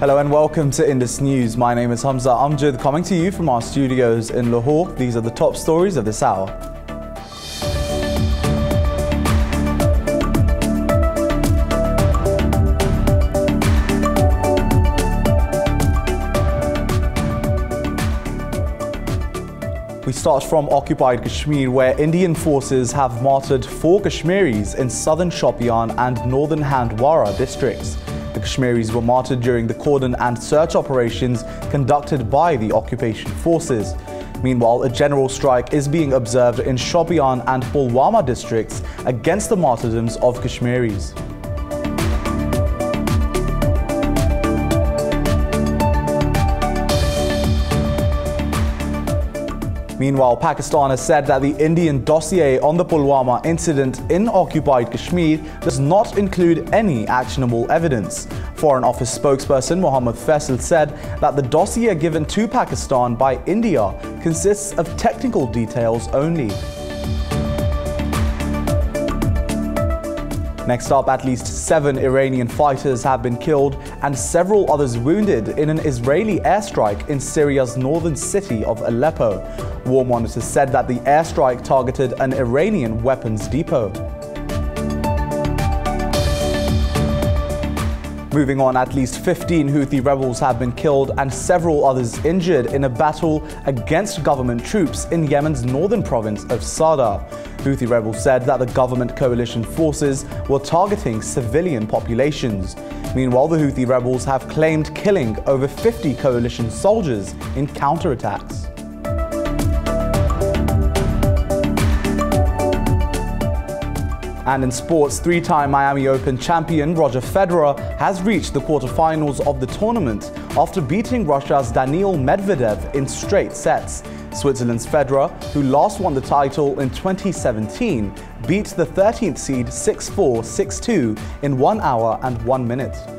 Hello and welcome to Indus News. My name is Hamza Amjad, coming to you from our studios in Lahore. These are the top stories of this hour. We start from occupied Kashmir, where Indian forces have martyred four Kashmiris in southern Shopian and northern Handwara districts. The Kashmiris were martyred during the cordon and search operations conducted by the occupation forces. Meanwhile, a general strike is being observed in Shopian and Pulwama districts against the martyrdoms of Kashmiris. Meanwhile, Pakistan has said that the Indian dossier on the Pulwama incident in occupied Kashmir does not include any actionable evidence. Foreign Office spokesperson Mohammad Faisal said that the dossier given to Pakistan by India consists of technical details only. Next up, at least seven Iranian fighters have been killed and several others wounded in an Israeli airstrike in Syria's northern city of Aleppo. War monitors said that the airstrike targeted an Iranian weapons depot. Moving on, at least 15 Houthi rebels have been killed and several others injured in a battle against government troops in Yemen's northern province of Sada. Houthi rebels said that the government coalition forces were targeting civilian populations. Meanwhile, the Houthi rebels have claimed killing over 50 coalition soldiers in counterattacks. And in sports, three-time Miami Open champion Roger Federer has reached the quarterfinals of the tournament after beating Russia's Daniil Medvedev in straight sets. Switzerland's Federer, who last won the title in 2017, beat the 13th seed 6-4, 6-2 in 1 hour and 1 minute.